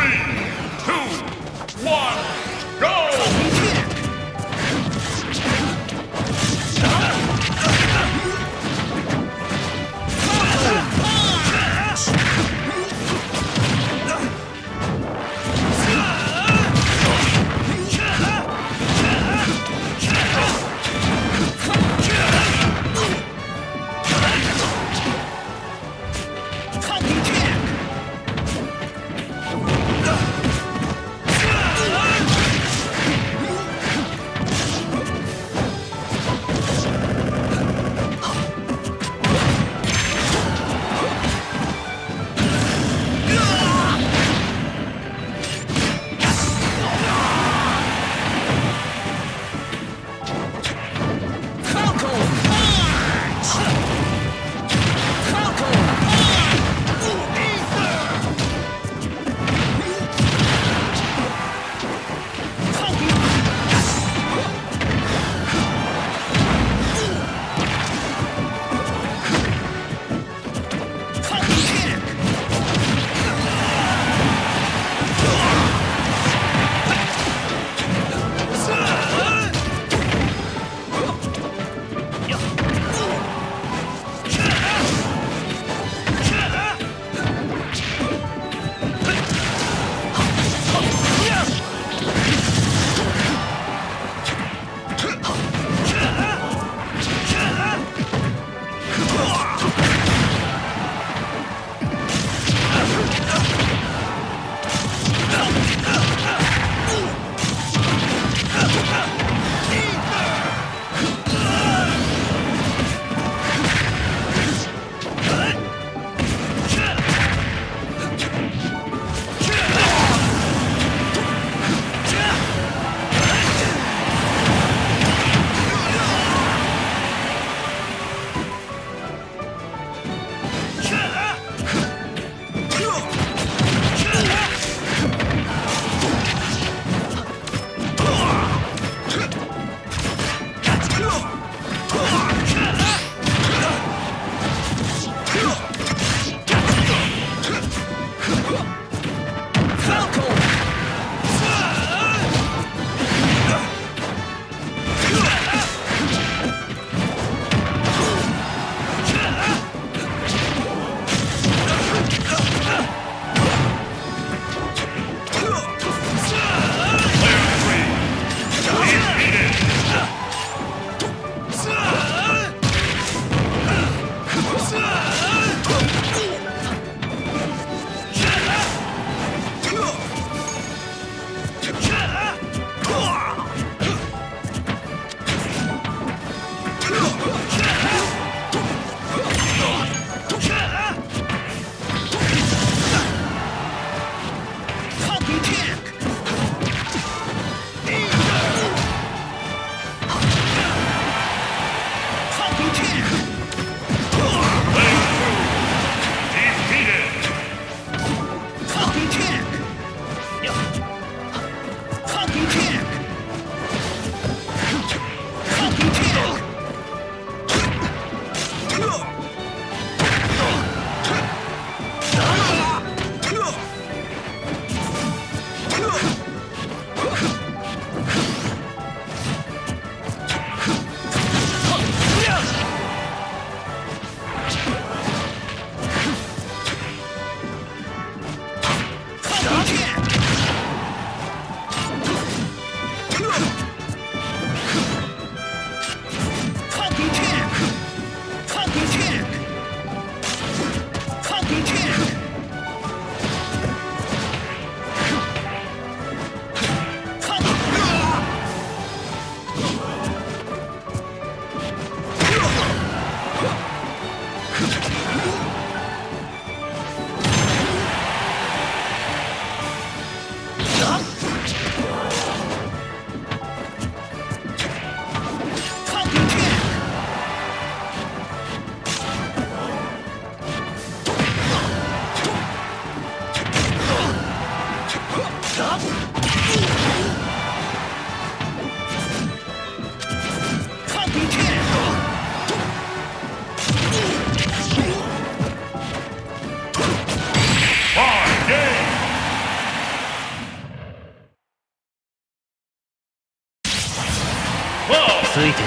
three, two, one,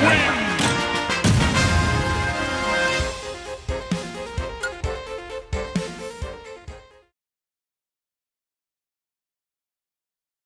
win.